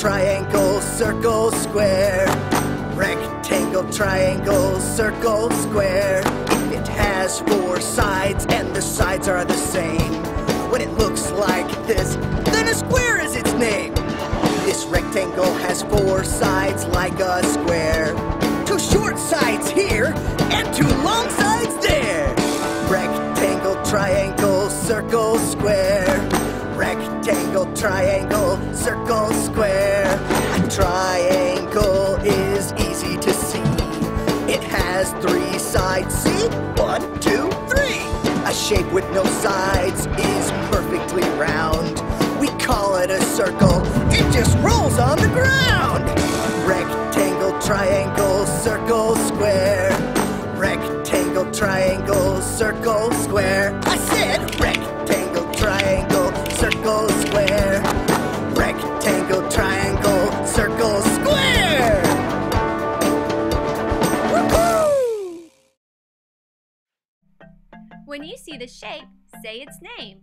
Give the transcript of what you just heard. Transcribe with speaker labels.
Speaker 1: circle, square. Rectangle, triangle, circle, square. It has four sides and the sides are the same, when it looks like this, then a square is its name. This rectangle has four sides like a square. Two short sides here and two long sides there. Rectangle, triangle, circle, square. Rectangle, triangle, circle, has three sides. See? One, two, three. A shape with no sides is perfectly round. We call it a circle. It just rolls on the ground. Rectangle, triangle, circle, square. Rectangle, triangle, circle, square. I said rectangle, triangle, circle,
Speaker 2: When you see the shape, say its name.